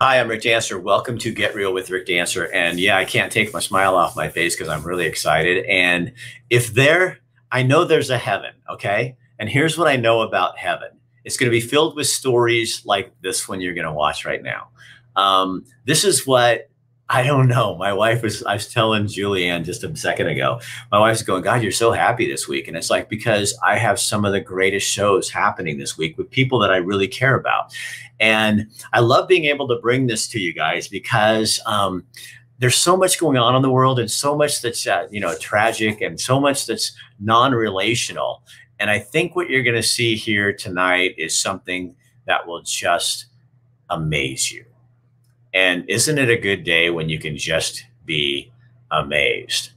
Hi, I'm Rick Dancer. Welcome to Get Real with Rick Dancer. And yeah, I can't take my smile off my face because I'm really excited. And if there, I know there's a heaven, okay? And here's what I know about heaven it's going to be filled with stories like this one you're going to watch right now. Um, this is what I don't know. My wife was, I was telling Julie Ann just a second ago, my wife's going, God, you're so happy this week. And it's like, because I have some of the greatest shows happening this week with people that I really care about. And I love being able to bring this to you guys because, um, there's so much going on in the world and so much that's uh, you know tragic and so much that's non-relational and i think what you're going to see here tonight is something that will just amaze you and isn't it a good day when you can just be amazed?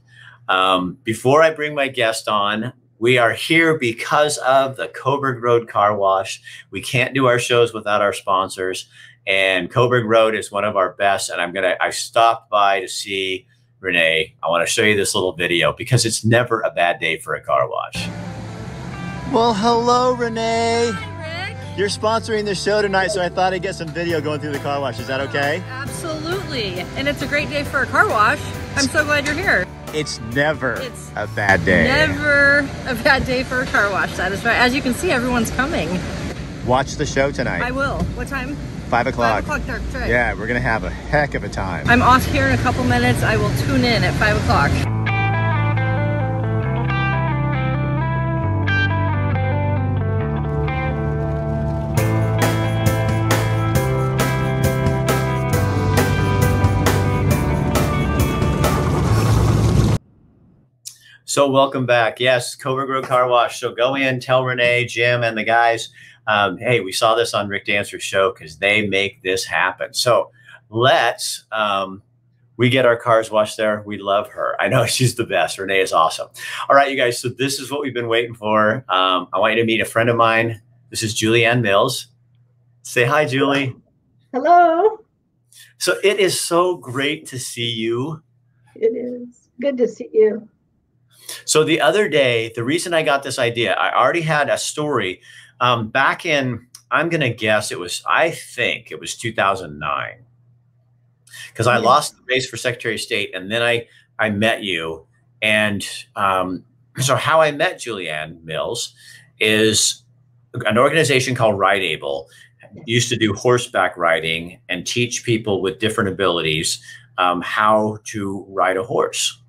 Um, before I bring my guest on, we are here because of the Coburg Road Car Wash. We can't do our shows without our sponsors, and Coburg Road is one of our best. And I'm gonna I stopped by to see Renee. I want to show you this little video because it's never a bad day for a car wash. Well, hello, Renee. You're sponsoring the show tonight, so I thought I'd get some video going through the car wash. Is that okay? Absolutely. And it's a great day for a car wash. I'm so glad you're here. It's never it's a bad day. Never a bad day for a car wash. That is right. As you can see, everyone's coming. Watch the show tonight. I will. What time? Five o'clock. Five o'clock, right. Yeah, we're going to have a heck of a time. I'm off here in a couple minutes. I will tune in at five o'clock. So welcome back. Yes, Coburg Road Car Wash. So go in, tell Renee, Jim, and the guys, um, hey, we saw this on Rick Dancer's show because they make this happen. So let's um, we get our cars washed there. We love her. I know she's the best. Renee is awesome. All right, you guys. So this is what we've been waiting for. Um, I want you to meet a friend of mine. This is Julie Ann Mills. Say hi, Julie. Hello. So it is so great to see you. It is good to see you. So the other day, the reason I got this idea, I already had a story um, back in, I'm going to guess it was, I think it was 2009. Because I lost the race for Secretary of State and then I, I met you. And um, so how I met Julie Ann Mills is an organization called Ride Able used to do horseback riding and teach people with different abilities um, how to ride a horse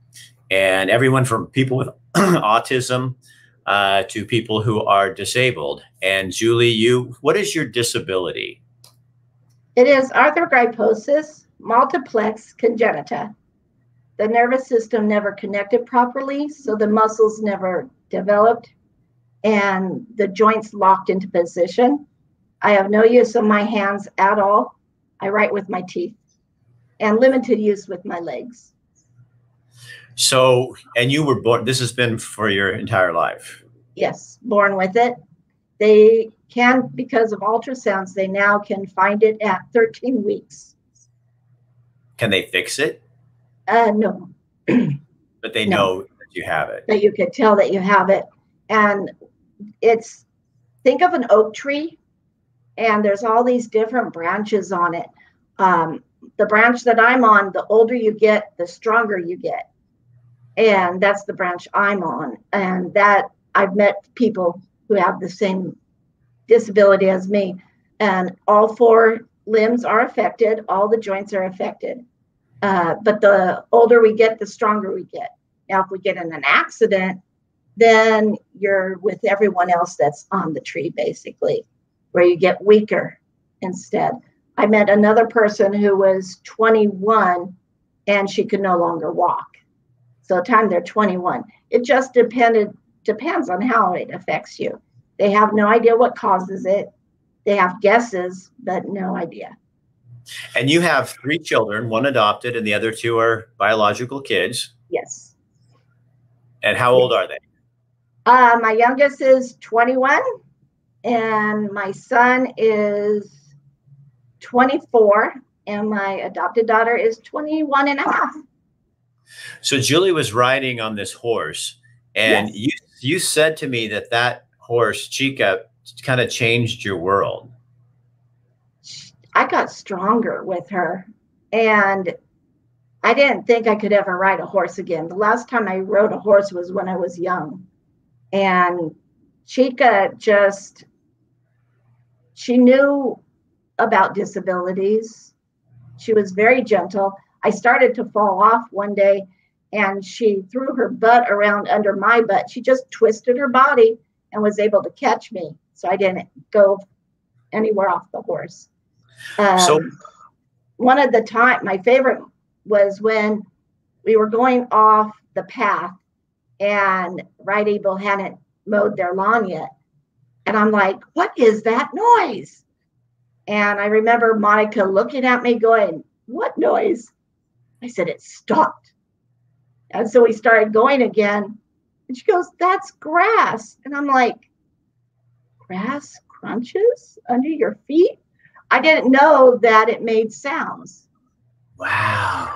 and everyone from people with autism uh, to people who are disabled. And Julie, you, what is your disability? It is arthrogryposis multiplex congenita. The nervous system never connected properly, so the muscles never developed, and the joints locked into position. I have no use of my hands at all. I write with my teeth, and limited use with my legs. So, and you were born, this has been for your entire life? Yes, born with it. They can, because of ultrasounds, they now can find it at 13 weeks. Can they fix it? Uh, no. but they no. know that you have it. That you can tell that you have it. And it's, think of an oak tree, and there's all these different branches on it. Um, the branch that I'm on, the older you get, the stronger you get and that's the branch I'm on. And that I've met people who have the same disability as me, and all four limbs are affected, all the joints are affected. Uh, but the older we get, the stronger we get. Now, if we get in an accident, then you're with everyone else that's on the tree, basically, where you get weaker instead. I met another person who was 21 and she could no longer walk. So time they're 21. It just depended depends on how it affects you. They have no idea what causes it. They have guesses, but no idea. And you have three children, one adopted, and the other two are biological kids. Yes. And how old are they? Uh, my youngest is 21, and my son is 24, and my adopted daughter is 21 and a half. So Julie was riding on this horse, and yes. you you said to me that that horse Chica kind of changed your world. I got stronger with her. And I didn't think I could ever ride a horse again. The last time I rode a horse was when I was young. And Chica just, she knew about disabilities. She was very gentle. I started to fall off one day and she threw her butt around under my butt. She just twisted her body and was able to catch me. So I didn't go anywhere off the horse. Um, so one of the time, my favorite was when we were going off the path and Ride Able hadn't mowed their lawn yet. And I'm like, what is that noise? And I remember Monica looking at me going, what noise? I said, it stopped. And so we started going again. And she goes, that's grass. And I'm like, grass crunches under your feet? I didn't know that it made sounds. Wow.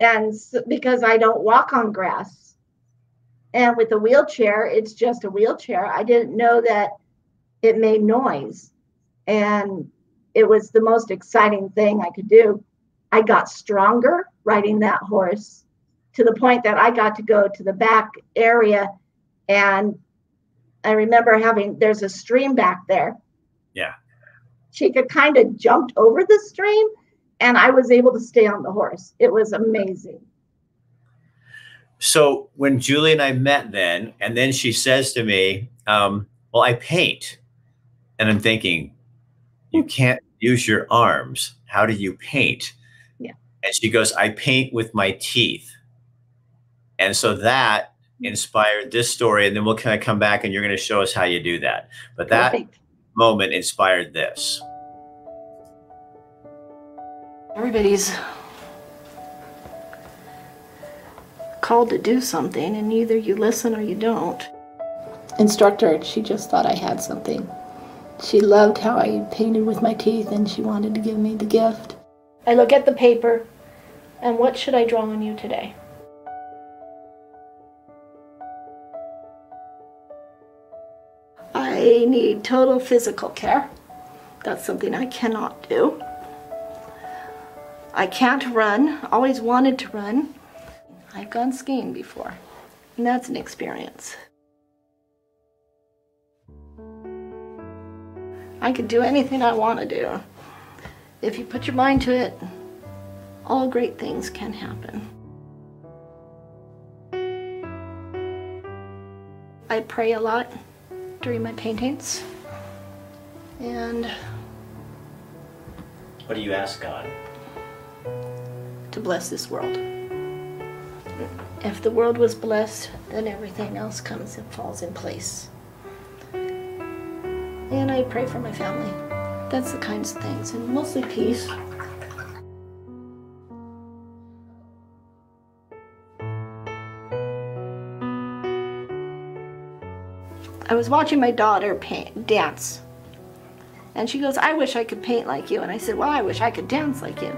And so, because I don't walk on grass. And with a wheelchair, it's just a wheelchair. I didn't know that it made noise. And it was the most exciting thing I could do. I got stronger riding that horse to the point that I got to go to the back area. And I remember having, there's a stream back there. Yeah. Chica kind of jumped over the stream and I was able to stay on the horse. It was amazing. So when Julie and I met then, and then she says to me, um, Well, I paint. And I'm thinking, You can't use your arms. How do you paint? Yeah. And she goes, I paint with my teeth. And so that hmm. inspired this story. And then we'll kind of come back and you're going to show us how you do that. But that Perfect moment inspired this? Everybody's called to do something, and either you listen or you don't. Instructor, she just thought I had something. She loved how I painted with my teeth, and she wanted to give me the gift. I look at the paper, and what should I draw on you today? I need total physical care. That's something I cannot do. I can't run, always wanted to run. I've gone skiing before, and that's an experience. I could do anything I want to do. If you put your mind to it, all great things can happen. I pray a lot during my paintings. And what do you ask God? To bless this world. If the world was blessed, then everything else comes and falls in place. And I pray for my family. That's the kinds of things, and mostly peace. I was watching my daughter paint, dance. And she goes, I wish I could paint like you. And I said, well, I wish I could dance like you.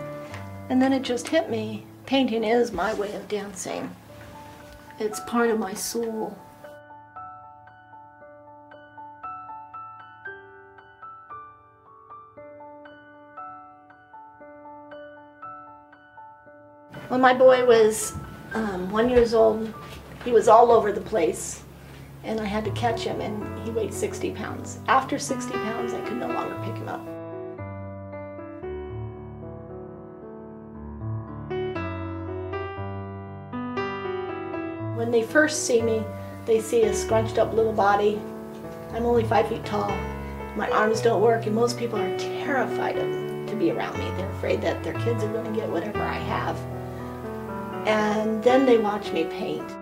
And then it just hit me. Painting is my way of dancing. It's part of my soul. When my boy was um, one years old, he was all over the place and I had to catch him, and he weighed 60 pounds. After 60 pounds, I could no longer pick him up. When they first see me, they see a scrunched up little body. I'm only five feet tall. My arms don't work, and most people are terrified of to be around me. They're afraid that their kids are going to get whatever I have. And then they watch me paint.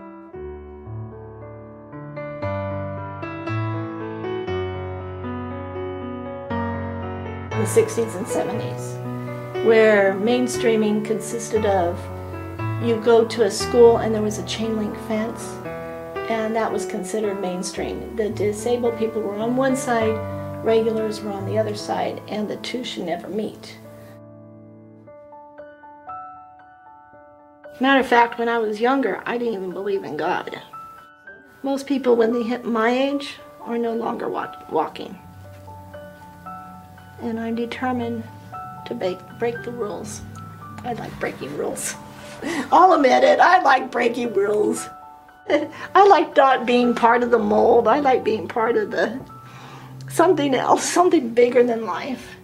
The 60s and 70s, where mainstreaming consisted of you go to a school and there was a chain link fence, and that was considered mainstream. The disabled people were on one side, regulars were on the other side, and the two should never meet. Matter of fact, when I was younger, I didn't even believe in God. Most people, when they hit my age, are no longer walk walking and I'm determined to break, break the rules. I like breaking rules. I'll admit it, I like breaking rules. I like not being part of the mold. I like being part of the something else, something bigger than life.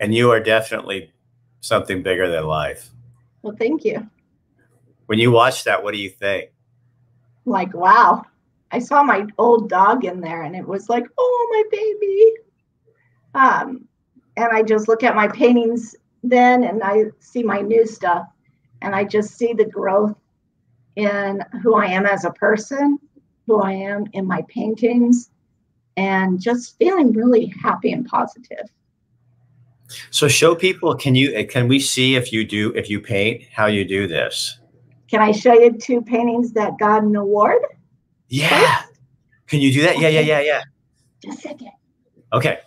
And you are definitely something bigger than life. Well, thank you. When you watch that, what do you think? Like, wow. I saw my old dog in there and it was like, oh, my baby. Um, and I just look at my paintings then and I see my new stuff and I just see the growth in who I am as a person, who I am in my paintings, and just feeling really happy and positive. So show people, can you can we see if you do if you paint how you do this? Can I show you two paintings that got an award? Yeah. Can you do that? Yeah, yeah, yeah, yeah. Just a second. Okay.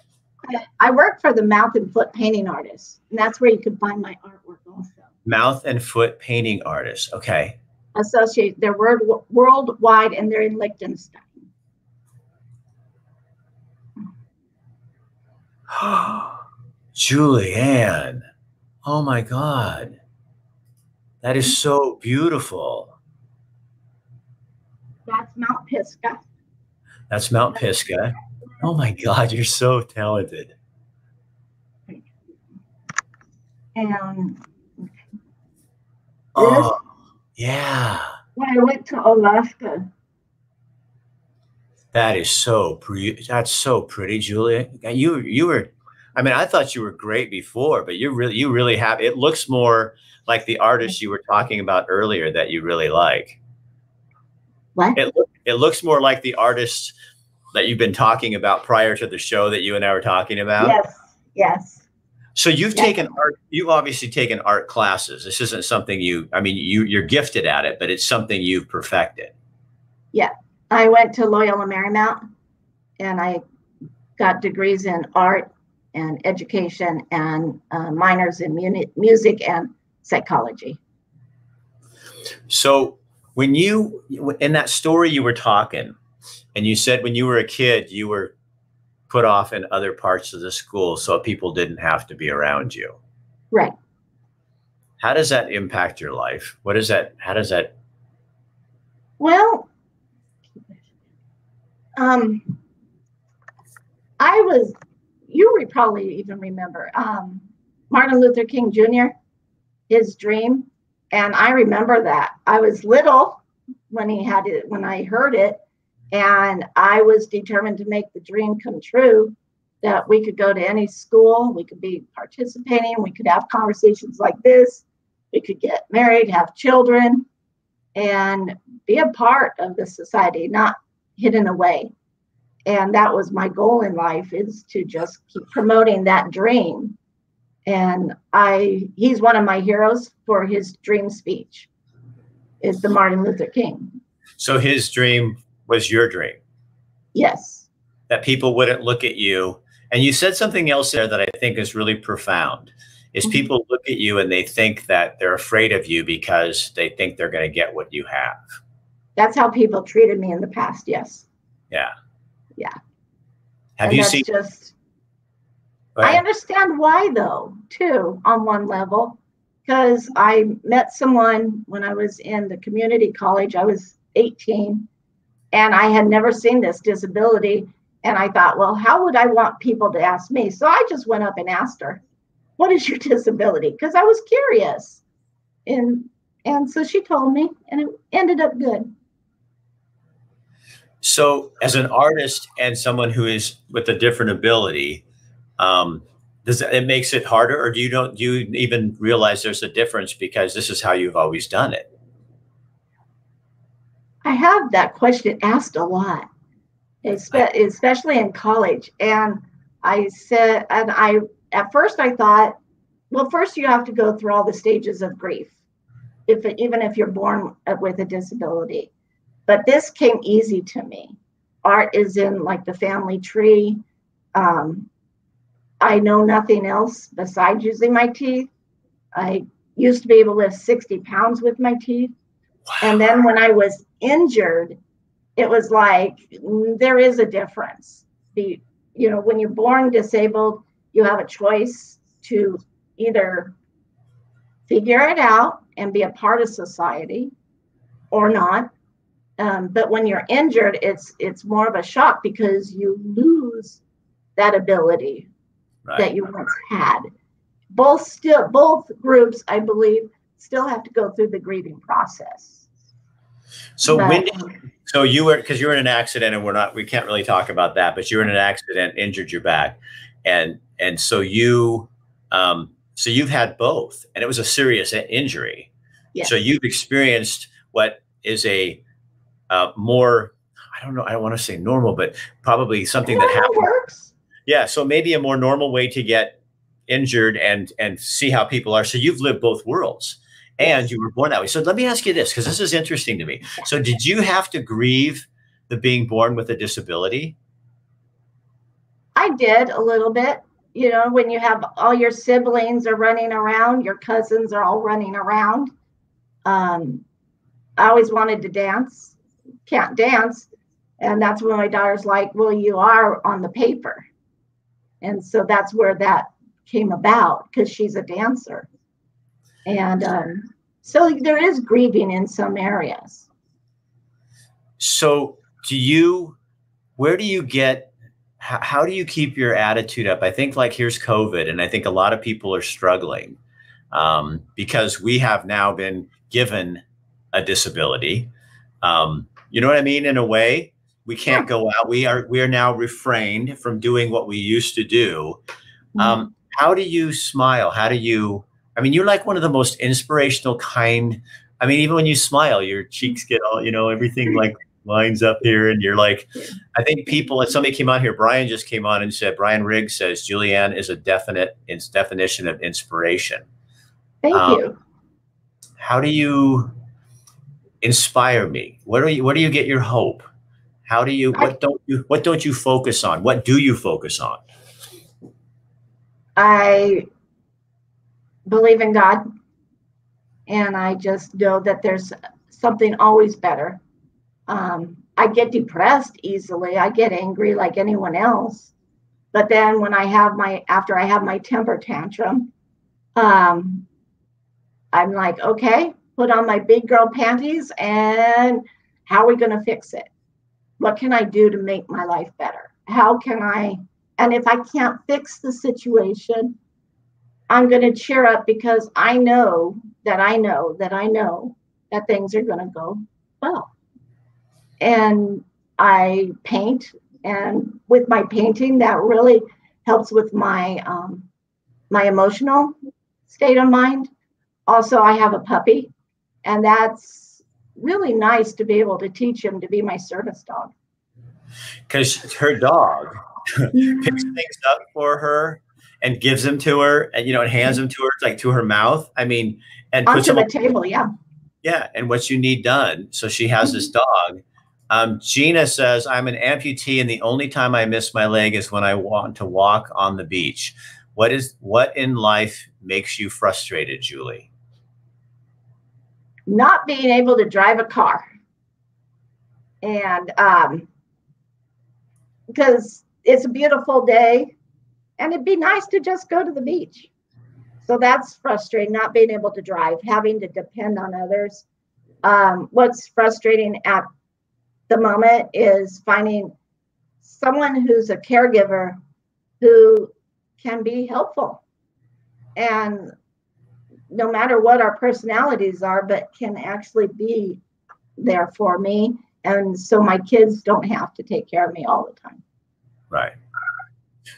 I work for the Mouth and Foot Painting Artists, and that's where you can find my artwork also. Mouth and Foot Painting Artists. Okay. Associate. They're world, worldwide, and they're in Liechtenstein. Julie Ann. Oh my God. That is so beautiful. That's Mount Pisgah. That's Mount Pisgah. Oh my God, you're so talented. And oh, yeah. When I went to Alaska. That is so pretty. That's so pretty, Julia. You you were I mean, I thought you were great before, but you really you really have it looks more like the artist you were talking about earlier that you really like. What? It it looks more like the artist that you've been talking about prior to the show that you and I were talking about. Yes. Yes. So you've yes. taken art. You've obviously taken art classes. This isn't something you. I mean, you you're gifted at it, but it's something you've perfected. Yeah, I went to Loyola Marymount, and I got degrees in art and education and uh, minors in music and psychology. So when you in that story you were talking, and you said when you were a kid you were put off in other parts of the school so people didn't have to be around you. Right. How does that impact your life? What is that? How does that? Well, um, I was you probably even remember um, Martin Luther King Jr., his dream. And I remember that. I was little when he had it, when I heard it. And I was determined to make the dream come true that we could go to any school, we could be participating, we could have conversations like this, we could get married, have children, and be a part of the society, not hidden away and that was my goal in life is to just keep promoting that dream and i he's one of my heroes for his dream speech is the martin luther king so his dream was your dream yes that people wouldn't look at you and you said something else there that i think is really profound is mm-hmm. people look at you and they think that they're afraid of you because they think they're going to get what you have that's how people treated me in the past yes yeah yeah. Have and you seen? Just, I understand why though, too, on one level, because I met someone when I was in the community college. I was 18, and I had never seen this disability. And I thought, well, how would I want people to ask me? So I just went up and asked her, "What is your disability?" Because I was curious, and and so she told me, and it ended up good. So, as an artist and someone who is with a different ability, um, does it makes it harder, or do you don't do you even realize there's a difference because this is how you've always done it? I have that question asked a lot, especially in college. And I said, and I at first I thought, well, first you have to go through all the stages of grief, if even if you're born with a disability. But this came easy to me. Art is in like the family tree. Um, I know nothing else besides using my teeth. I used to be able to lift 60 pounds with my teeth. Wow. And then when I was injured, it was like mm, there is a difference. The you know when you're born disabled, you have a choice to either figure it out and be a part of society or not. Um, but when you're injured, it's it's more of a shock because you lose that ability right. that you once had. Both still both groups, I believe, still have to go through the grieving process. So but, when so you were because you were in an accident and we're not we can't really talk about that, but you were in an accident, injured your back, and and so you um, so you've had both, and it was a serious injury. Yes. So you've experienced what is a uh, more I don't know I don't want to say normal, but probably something that happens. Works. Yeah, so maybe a more normal way to get injured and and see how people are. So you've lived both worlds, and you were born that way. So let me ask you this, because this is interesting to me. So did you have to grieve the being born with a disability? I did a little bit you know, when you have all your siblings are running around, your cousins are all running around. Um, I always wanted to dance, can't dance. And that's when my daughter's like, Well, you are on the paper. And so that's where that came about because she's a dancer. And um, so there is grieving in some areas. So, do you, where do you get how, how do you keep your attitude up? I think like here's COVID, and I think a lot of people are struggling um, because we have now been given a disability. Um, you know what I mean? In a way, we can't go out. We are we are now refrained from doing what we used to do. Mm-hmm. Um, how do you smile? How do you? I mean, you're like one of the most inspirational, kind. I mean, even when you smile, your cheeks get all you know, everything like lines up here and you're like i think people and somebody came on here brian just came on and said brian riggs says julianne is a definite its definition of inspiration thank um, you how do you inspire me where do you where do you get your hope how do you what don't you what don't you focus on what do you focus on i believe in god and i just know that there's something always better um, I get depressed easily. I get angry like anyone else. But then when I have my after I have my temper tantrum, um, I'm like, okay, put on my big girl panties and how are we going to fix it? What can I do to make my life better? How can I? And if I can't fix the situation, I'm going to cheer up because I know that I know that I know that things are going to go well and I paint. And with my painting, that really helps with my um, my emotional state of mind. Also, I have a puppy, and that's really nice to be able to teach him to be my service dog. Because her dog picks things up for her and gives them to her, and you know, and hands them to her like to her mouth. I mean, and onto the table, yeah. Yeah, and what you need done. So she has this dog um, Gina says, I'm an amputee, and the only time I miss my leg is when I want to walk on the beach. What is what in life makes you frustrated, Julie? Not being able to drive a car. And um, because it's a beautiful day and it'd be nice to just go to the beach. So that's frustrating, not being able to drive, having to depend on others. Um, what's frustrating at the moment is finding someone who's a caregiver who can be helpful and no matter what our personalities are but can actually be there for me and so my kids don't have to take care of me all the time right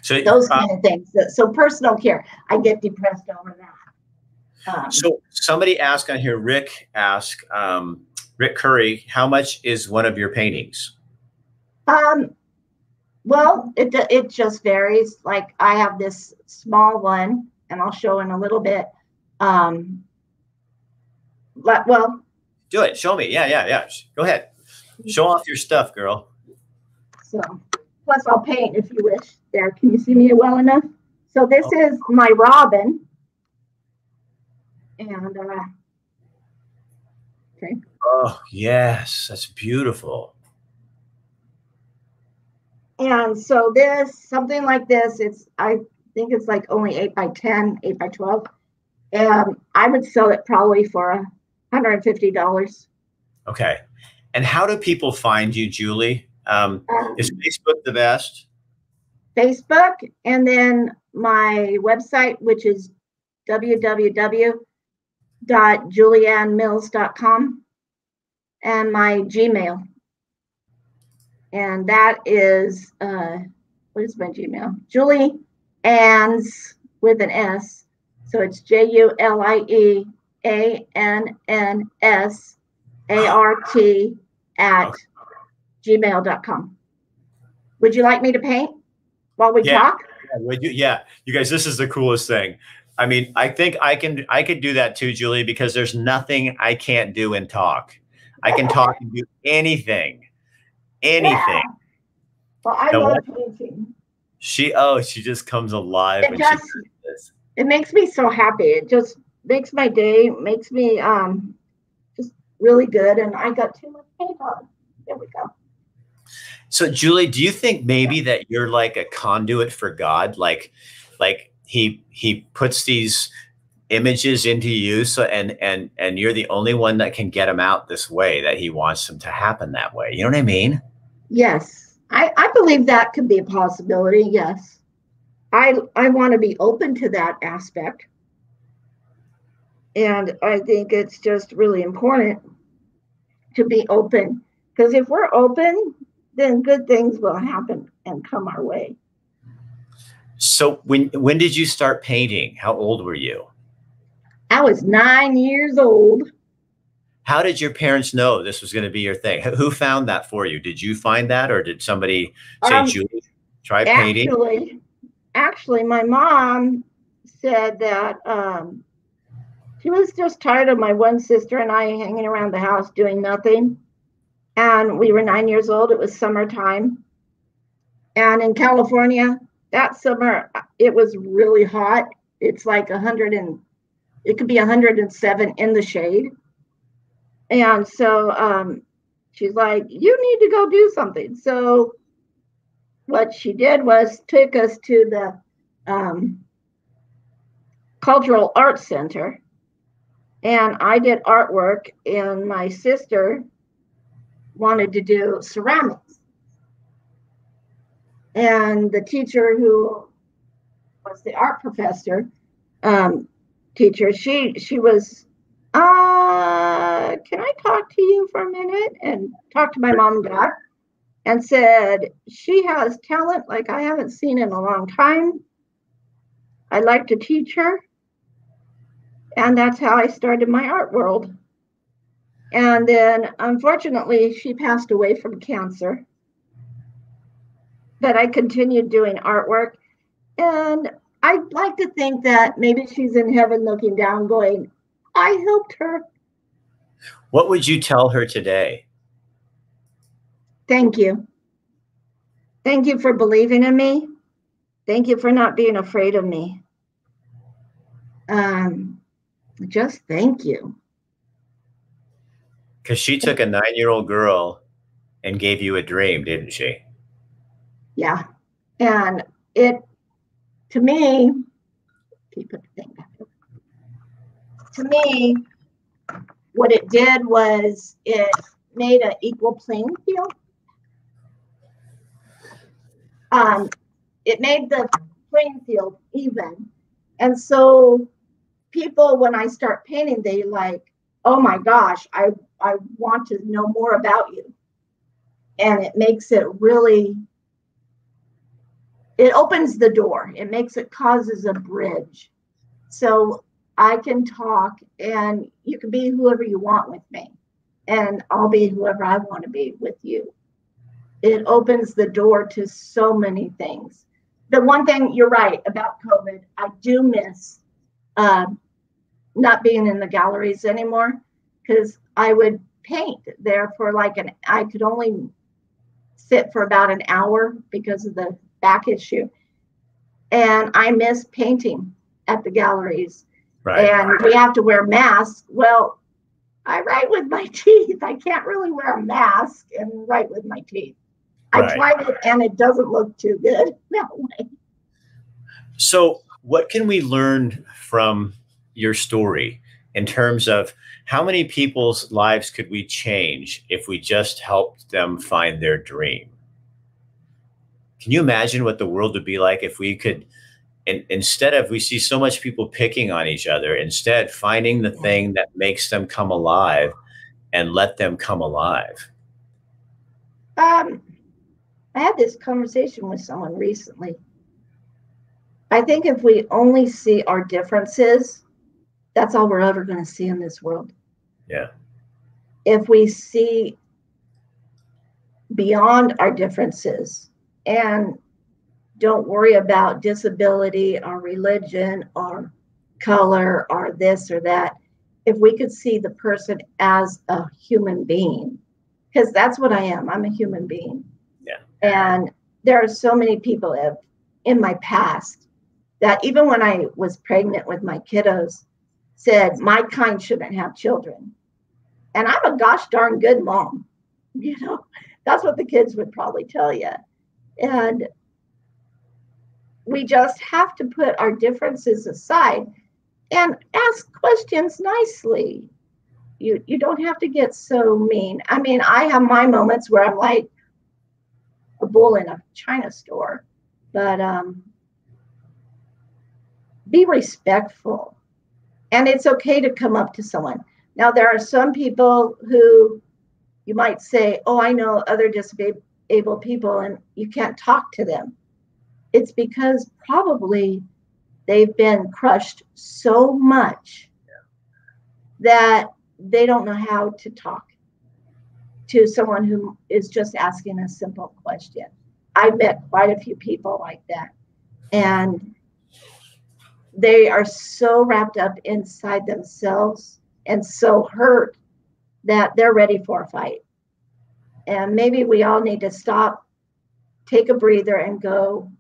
so those um, kind of things so personal care i get depressed over that um, so somebody asked on here rick asked um, Rick Curry, how much is one of your paintings? Um, well, it it just varies. Like I have this small one, and I'll show in a little bit. Um, well, do it. Show me. Yeah, yeah, yeah. Go ahead. Show off your stuff, girl. So, plus I'll paint if you wish. There, can you see me well enough? So this oh. is my robin, and uh, okay. Oh, yes. That's beautiful. and so this, something like this, it's, I think it's like only eight by 10, eight by 12. And I would sell it probably for $150. Okay. And how do people find you, Julie? Um, Um, is Facebook the best? Facebook and then my website, which is www.juliannemills.com and my Gmail. And that is, uh, what is my Gmail? Julie Ann's with an S. So it's J U L I E A N N S A R T at gmail.com. Would you like me to paint while we Yeah. talk? Yeah, would you, yeah, you guys, this is the coolest thing. I mean, I think I can I could do that too, Julie, because there's nothing I can't do and talk. I can talk and do anything. Anything. Well, I Now love painting. She oh, she just comes alive It when just she does this. It makes me so happy. It just makes my day, makes me um just really good. And I got too much paint on. There we go. So Julie, do you think maybe that you're like a conduit for God? Like like he he puts these images into you so and and and you're the only one that can get them out this way that he wants them to happen that way. You know what I mean? Yes. I, I believe that could be a possibility, yes. I I want to be open to that aspect. And I think it's just really important to be open. Because if we're open, then good things will happen and come our way. So when when did you start painting? How old were you? I was nine years old. How did your parents know this was going to be your thing? Who- found that for you? Did you find that, or did somebody say, Um, "Julie, try painting"? Actually, my mom said that um, she was just tired of my one sister and I hanging around the house doing nothing. And we were nine years old. It was summertime. And in California, that summer, it was really hot. It's like a hundred and it could be 107 in the shade. And so um, she's like, You need to go do something. So what she did was took us to the um, cultural arts center. And i did artwork and my sister wanted to do ceramics. And the teacher who was the art professor um, teacher she she was uh can i talk to you for a minute? And talk to my mom and dad and said, She has talent like I haven't seen in a long time. I'd like to teach her. And that's how I started my art world. And then, unfortunately, she passed away from cancer. But I continued doing artwork. And I'd like to think that maybe she's in heaven looking down, going, I helped her. What would you tell her today? Thank you. Thank you for believing in me. Thank you for not being afraid of me. Um, just thank you. Because she took a nine-year-old girl and gave you a dream, didn't she? Yeah. And it, to me, keep it thing back. To me, what it did was it made an equal playing field. Um, it made the playing field even. And so people, when I start painting, they like, oh my gosh, I, I want to know more about you. And it makes it really, it opens the door. It makes it causes a bridge. So I can talk and you can be whoever you want with me. And I'll be whoever I want to be with you. It opens the door to so many things. The one thing you're right about COVID, I do miss um, not being in the galleries anymore because I would paint there for like an, I could only sit for about an hour because of the back issue. And I miss painting at the galleries Right. and we have to wear masks. Well, I write with my teeth. I can't really wear a mask and write with my teeth. I Right. tried it and it doesn't look too good that way. So, what can we learn from your story in terms of how many people's lives could we change if we just helped them find their dream? Can you imagine what the world would be like if we could, in, instead of we see so much people picking on each other, instead finding the thing that makes them come alive and let them come alive? Um, I had this conversation with someone recently. I think if we only see our differences, that's all we're ever going to see in this world. Yeah. If we see beyond our differences and don't worry about disability or religion or color or this or that, if we could see the person as a human being, because that's what I am. I'm a human being. And there are so many people in my past that even when I was pregnant with my kiddos, said my kind shouldn't have children. And I'm a gosh darn good mom. You know, that's what the kids would probably tell you. And we just have to put our differences aside and ask questions nicely you you don't have to get so mean i mean i have my moments where i'm like bull in a china store but um be respectful. And it's okay to come up to someone. Now there are some people who you might say oh i know other disabled people and you can't talk to them. It's because probably they've been crushed so much that they don't know how to talk to someone who is just asking a simple question. I've met quite a few people like that. And they are so wrapped up inside themselves and so hurt that they're ready for a fight. And maybe we all need to stop, take a breather, and go,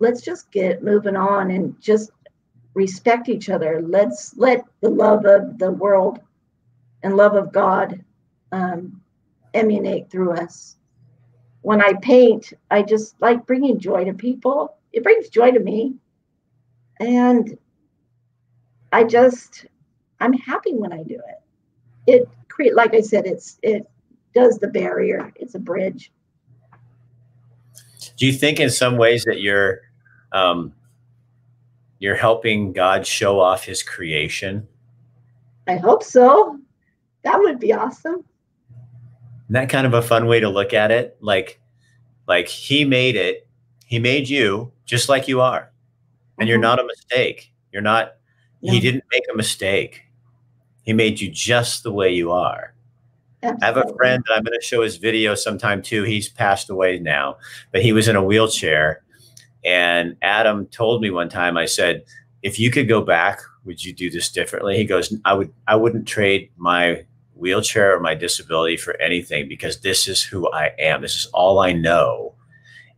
let's just get moving on and just respect each other. Let's let the love of the world and love of God um, emanate through us. When I paint, I just like bringing joy to people. It brings joy to me. And I just, I'm happy when I do it. It create, like I said, it's, it does the barrier. It's a bridge. Do you think in some ways that you're, um, you're helping God show off his creation? I hope so. That would be awesome. That kind of a fun way to look at it? Like, like he made it, he made you just like you are. And you're Mhm. not a mistake. You're not, he didn't make a mistake. He made you just the way you are. I have a friend that I'm going to show his video sometime too. He's passed away now, but he was in a wheelchair. And Adam told me one time, I said, if you could go back, would you do this differently? He goes, I would, I wouldn't trade my wheelchair or my disability for anything because this is who I am. This is all I know.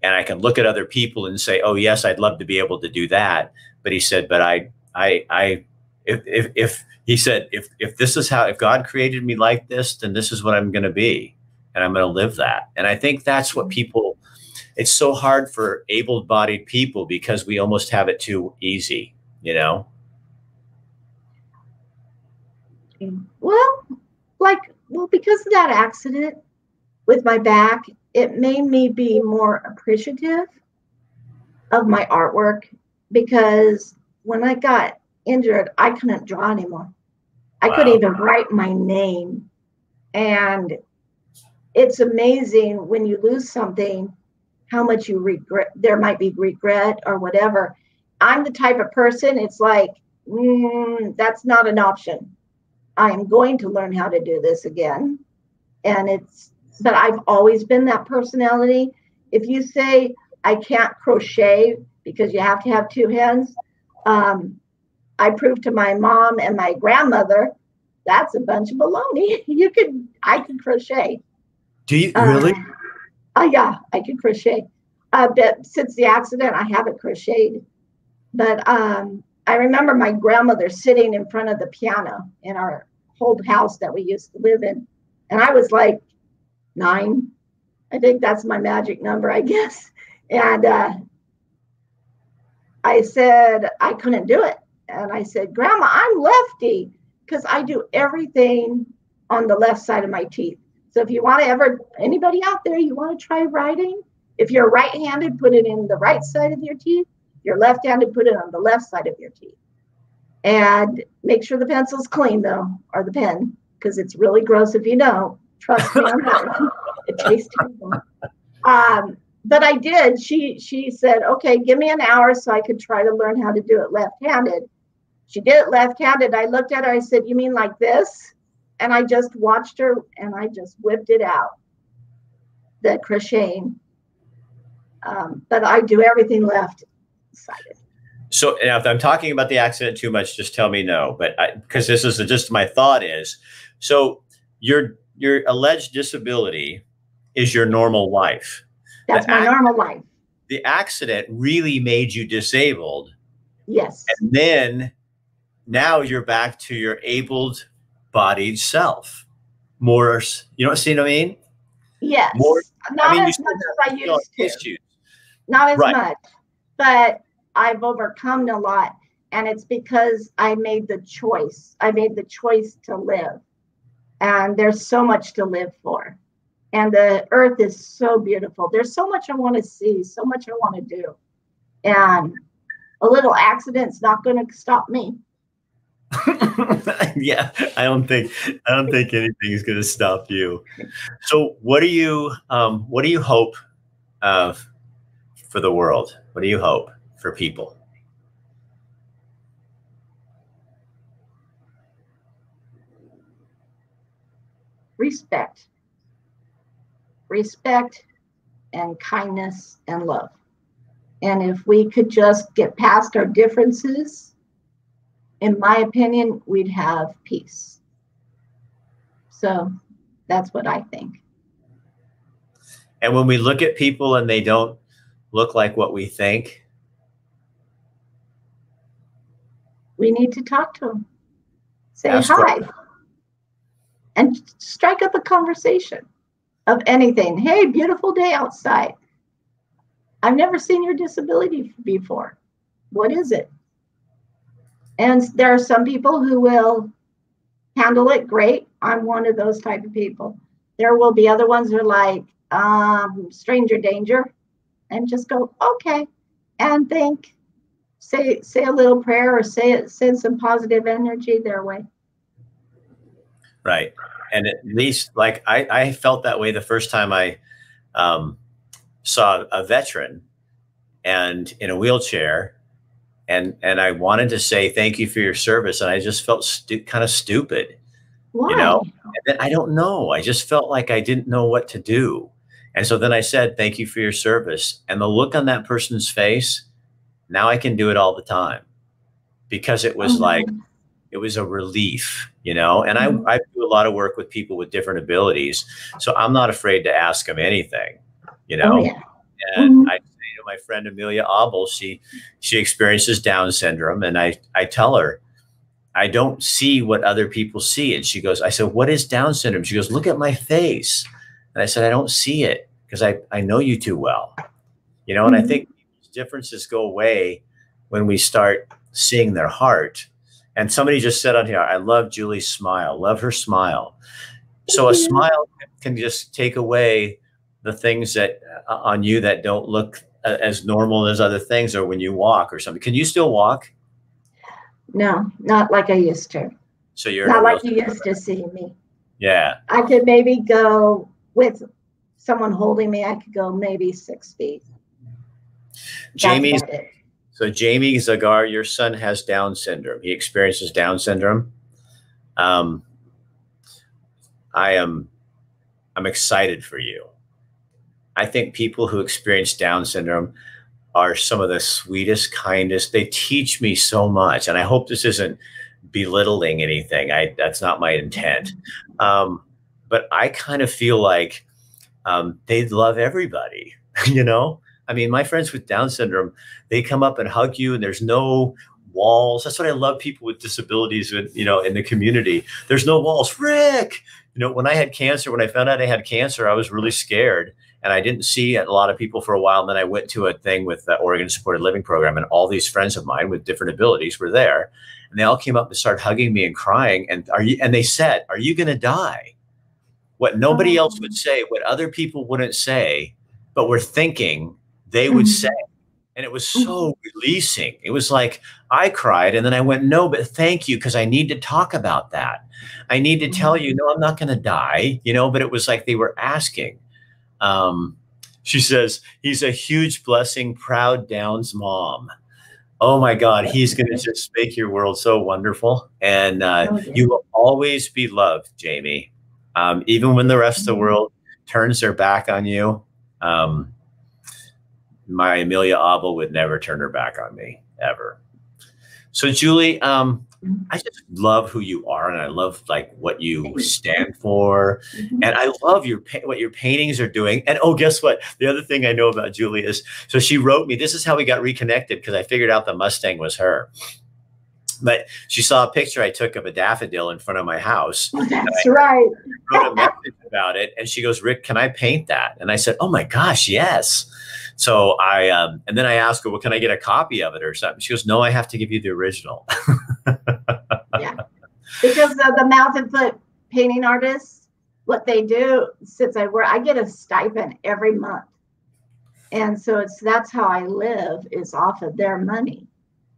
And I can look at other people and say, oh, yes, I'd love to be able to do that. But he said, but I, I, I, if, if, if he said, if, if this is how, if God created me like this, then this is what I'm going to be. And I'm going to live that. And I think that's what mm-hmm. people, it's so hard for able bodied people because we almost have it too easy, you know? Well, like, well, because of that accident with my back, it made me be more appreciative of my artwork because when I got injured, I couldn't draw anymore. I couldn't even write my name. And it's amazing when you lose something how much you regret. There might be regret or whatever. I'm the type of person, it's like, mm, that's not an option. I am going to learn how to do this again. And it's, but I've always been that personality. If you say I can't crochet because you have to have two hands, um, I proved to my mom and my grandmother that's a bunch of baloney. You could, I can crochet. Do you Uh, really? Oh yeah, I can crochet. Uh, but since the accident, I haven't crocheted. But um, I remember my grandmother sitting in front of the piano in our old house that we used to live in, and I was like nine. I think that's my magic number, I guess. And uh, I said I couldn't do it. And I said, Grandma, I'm lefty because I do everything on the left side of my teeth. So if you want to ever, anybody out there, you want to try writing, if you're right handed, put it in the right side of your teeth. You're left handed, put it on the left side of your teeth. And make sure the pencil's clean though, or the pen, because it's really gross if you don't. Trust me on that one. It tastes terrible. Um, but I did. She she said, okay, give me an hour so I could try to learn how to do it left-handed. She did it left-handed. I looked at her. I said, you mean like this? And I just watched her and I just whipped it out. The crocheting. Um, but I do everything So if I'm talking about the accident too much, just tell me no. But because this is just my thought is, so your your alleged disability is your normal life that's my normal life. The accident really made you disabled. Yes. And then now you're back to your abled bodied self. More, you know, see what I mean? Yes. More, not I mean, as much as I used to. Issues. Not as right. much, but I've overcome a lot. And it's because I made the choice. I made the choice to live. And there's so much to live for and the earth is so beautiful. There's so much I want to see, so much I want to do. And a little accident's not going to stop me. yeah, I don't think I don't think anything is going to stop you. So, what do you um, what do you hope uh, for the world? What do you hope for people? Respect respect and kindness and love. And if we could just get past our differences, in my opinion, we'd have peace. So that's what I think. And when we look at people and they don't look like what we think, we need to talk to them. Say hi. And strike up a conversation of anything. Hey, beautiful day outside. I've never seen your disability before. What is it? And there are some people who will handle it great. I'm one of those type of people. There will be other ones who are like um, stranger danger, and just go okay, and think, say say a little prayer or say it send some positive energy their way. Right. And at least like I, I felt that way the first time I um, saw a veteran and in a wheelchair. And and I wanted to say thank you for your service and I just felt stu- kind of stupid Why? you know? And I don't know. I just felt like I didn't know what to do. And so then I said thank you for your service. And the look on that person's face now I can do it all the time because it was mm-hmm. like it was a relief, you know. And I, mm-hmm. I do a lot of work with people with different abilities, so I'm not afraid to ask them anything, you know. Oh, yeah. And mm-hmm. I say to my friend Amelia Abel, she she experiences Down syndrome, and I I tell her. I don't see what other people see. And she goes, I said, What is Down syndrome? She goes, Look at my face. And I said, I don't see it because I, I know you too well. You know, and I mm-hmm. think differences go away when we start seeing their heart and somebody just said on here, I love Julie's smile, love her smile. So a smile can just take away the things that uh, on you that don't look uh, as normal as other things or when you walk or something. Can you still walk? No, not like I used to. So you're not like you used to see me. Yeah. I could maybe go with someone holding me, I could go maybe six feet. Jamie's so Jamie Zagar, your son has Down syndrome. He experiences Down syndrome. Um, I am, I'm excited for you. I think people who experience Down syndrome are some of the sweetest, kindest. They teach me so much, and I hope this isn't belittling anything. I that's not my intent. Um, but I kind of feel like um, they love everybody. You know, I mean, my friends with Down syndrome, they come up and hug you, and there's no walls. That's what I love. People with disabilities, with you know, in the community, there's no walls. Rick, you know, when I had cancer, when I found out I had cancer, I was really scared and I didn't see a lot of people for a while. And then I went to a thing with the Oregon Supported Living Program, and all these friends of mine with different abilities were there, and they all came up and started hugging me and crying. And are you? And they said, "Are you going to die?" What nobody oh. else would say, what other people wouldn't say, but were thinking they would say. And it was so releasing. It was like I cried and then I went, no, but thank you, because I need to talk about that. I need to tell you, no, I'm not going to die, you know, but it was like they were asking. Um, she says, he's a huge blessing, proud Downs mom. Oh my God, he's going to just make your world so wonderful. And uh, oh, yeah. you will always be loved, Jamie. Um, even when the rest of the mm-hmm. world turns their back on you. Um, my Amelia Abel would never turn her back on me, ever. So, Julie, um, Mm-hmm. I just love who you are, and I love like what you stand for, mm-hmm. and I love your what your paintings are doing. And oh, guess what? The other thing I know about Julie is so she wrote me. This is how we got reconnected because I figured out the Mustang was her. But she saw a picture I took of a daffodil in front of my house. That's right. wrote a message about it, and she goes, "Rick, can I paint that?" And I said, "Oh my gosh, yes." So I um, and then I asked her, "Well, can I get a copy of it or something?" She goes, "No, I have to give you the original." yeah, because of the mouth and foot painting artists, what they do since I work, I get a stipend every month, and so it's that's how I live is off of their money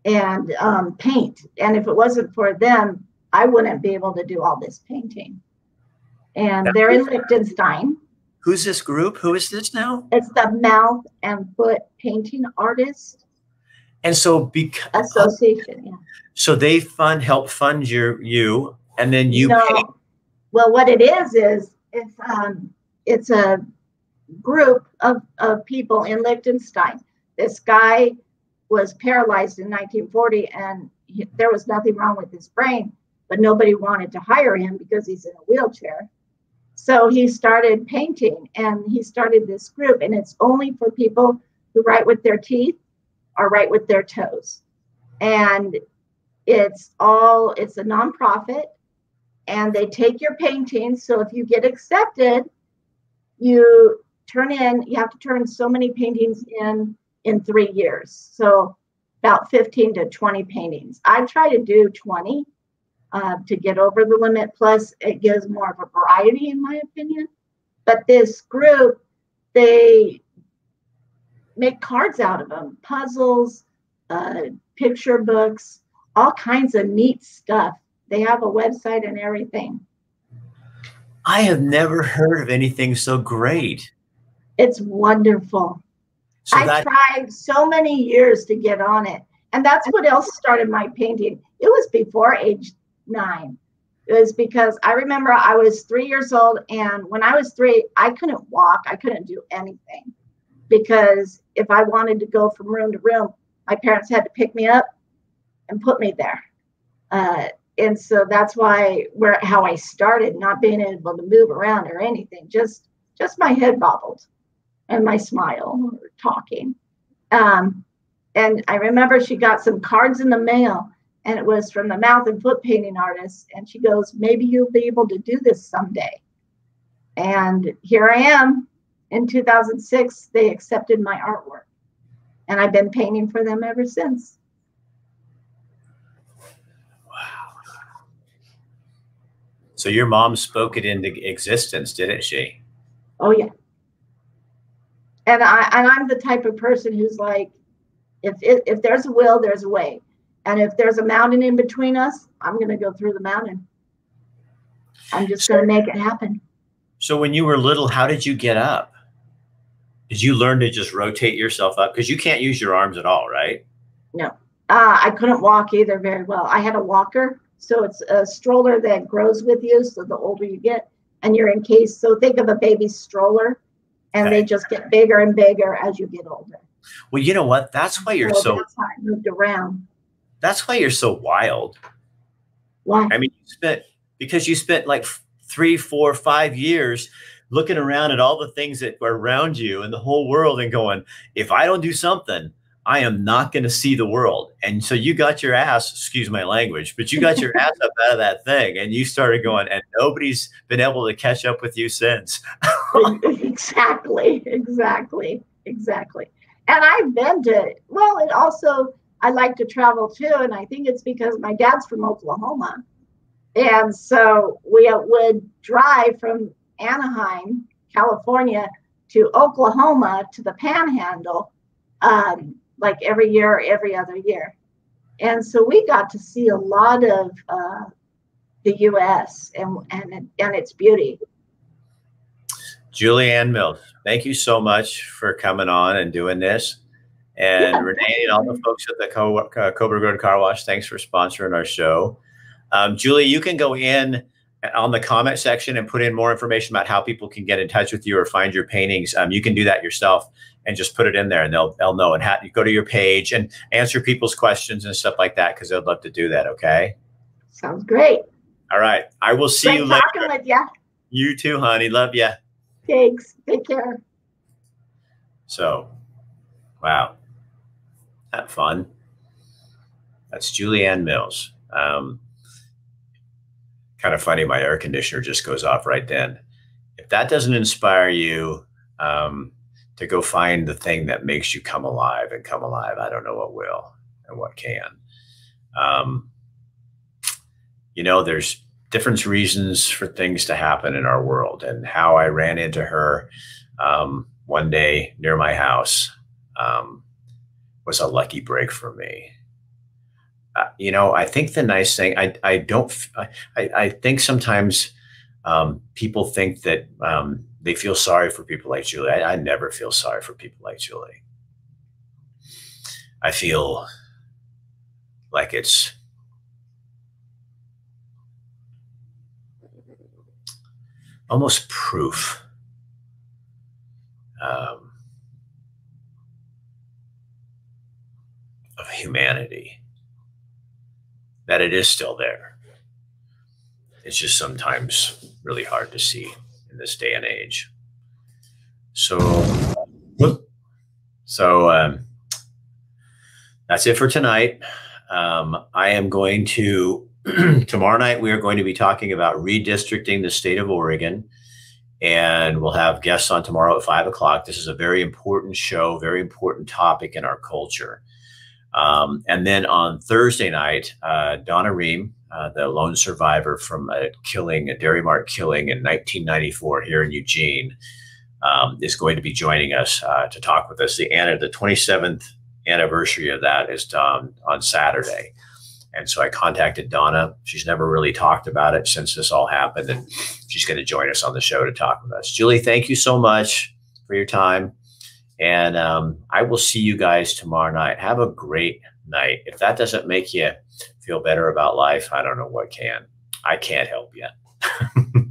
and um, paint. And if it wasn't for them, I wouldn't be able to do all this painting. And they're in Liechtenstein Who's this group? Who is this now? It's the Mouth and Foot Painting Artist. And so because association, yeah. So they fund help fund your you and then you pay. Well, what it is is it's um it's a group of, of people in Liechtenstein. This guy was paralyzed in 1940 and he, there was nothing wrong with his brain, but nobody wanted to hire him because he's in a wheelchair. So he started painting and he started this group, and it's only for people who write with their teeth or write with their toes. And it's all, it's a nonprofit, and they take your paintings. So if you get accepted, you turn in, you have to turn so many paintings in in three years. So about 15 to 20 paintings. I try to do 20 uh, to get over the limit. Plus, it gives more of a variety, in my opinion. But this group, they make cards out of them, puzzles, uh, picture books, all kinds of neat stuff. They have a website and everything. I have never heard of anything so great. It's wonderful. So I that- tried so many years to get on it. And that's what else started my painting. It was before age nine. It was because I remember I was three years old, and when I was three, I couldn't walk, I couldn't do anything because if I wanted to go from room to room, my parents had to pick me up and put me there. Uh, and so that's why where how I started, not being able to move around or anything, just just my head bobbled and my smile or talking. Um, and I remember she got some cards in the mail and it was from the mouth and foot painting artist. And she goes, Maybe you'll be able to do this someday. And here I am. In 2006, they accepted my artwork, and I've been painting for them ever since. Wow. So your mom spoke it into existence, didn't she? Oh yeah. And I and I'm the type of person who's like, if if, if there's a will, there's a way. And if there's a mountain in between us, I'm going to go through the mountain. I'm just so, going to make it happen. So when you were little, how did you get up? Did you learn to just rotate yourself up? Because you can't use your arms at all, right? No. Uh, I couldn't walk either very well. I had a walker. So it's a stroller that grows with you. So the older you get, and you're encased. So think of a baby stroller, and okay. they just get bigger and bigger as you get older. Well, you know what? That's why you're so. so that's how I moved around. That's why you're so wild. Why? I mean, you spent because you spent like three, four, five years looking around at all the things that were around you and the whole world and going, if I don't do something, I am not going to see the world. And so you got your ass, excuse my language, but you got your ass up out of that thing and you started going, and nobody's been able to catch up with you since. exactly, exactly, exactly. And I've been to, well, it also, I like to travel too. And I think it's because my dad's from Oklahoma. And so we would drive from Anaheim, California to Oklahoma to the panhandle um, like every year, or every other year. And so we got to see a lot of uh, the U.S. and and and its beauty. Julie Ann Mills, thank you so much for coming on and doing this. And yeah, Renee and all the folks at the Co- uh, Coburg Road Car Wash, thanks for sponsoring our show. Um, Julie, you can go in on the comment section and put in more information about how people can get in touch with you or find your paintings. Um, you can do that yourself and just put it in there and they'll they'll know. And ha- you go to your page and answer people's questions and stuff like that because they'd love to do that okay? Sounds great. All right. I will see Great you later. with you. you too honey. Love you thanks. Take care. So wow that fun that's Julie Ann Mills um, kind of funny my air conditioner just goes off right then if that doesn't inspire you um, to go find the thing that makes you come alive and come alive. I don't know what will and what can. Um, you know, there's different reasons for things to happen in our world, and how I ran into her um, one day near my house um, was a lucky break for me. Uh, you know, I think the nice thing I I don't I I think sometimes um, people think that um, they feel sorry for people like Julie. I, I never feel sorry for people like Julie. I feel like it's almost proof um, humanity that it is still there. It's just sometimes really hard to see in this day and age. So, so um, that's it for tonight. Um, I am going to tomorrow night. We are going to be talking about redistricting the state of Oregon, and we'll have guests on tomorrow at five o'clock. This is a very important show, very important topic in our culture. Um, and then on Thursday night, uh, Donna Ream, uh, the lone survivor from a killing, a Dairy Mart killing in 1994 here in Eugene, um, is going to be joining us uh, to talk with us. The the 27th anniversary of that is on Saturday. And so I contacted Donna. She's never really talked about it since this all happened. And she's going to join us on the show to talk with us. Julie, thank you so much for your time. And um, I will see you guys tomorrow night. Have a great night. If that doesn't make you feel better about life, I don't know what can. I can't help you.